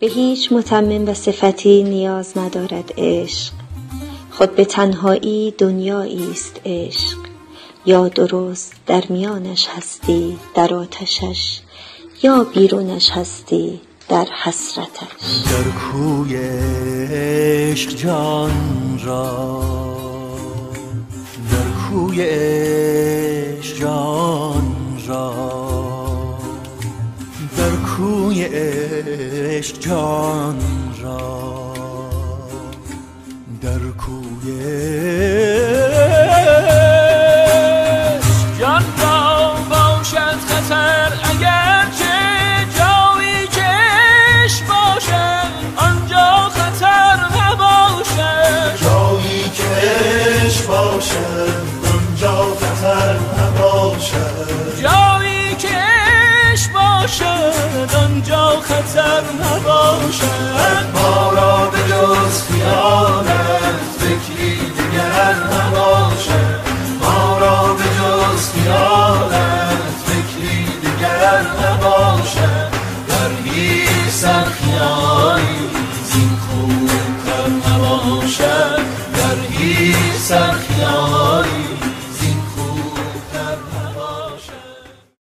به هیچ متمم و صفتی نیاز ندارد عشق. خود به تنهایی دنیایی است عشق. یا درست در میانش هستی در آتشش یا بیرونش هستی در حسرتش. در کوی عشق جان را در کوی کوی عشق جان را در کوی جان را باشد خطر اگر چه جایی کش باشد آنجا خطر نباشد. جایی کش باشد آنجا خطر خطر نباشد ما را به جز خیالت فکری دیگر نباشد. ما را به جز خیالت فکری دیگر نباشد. در هیچ سرخیالی زین خوبتر نباشد. در هیچ سرخیالی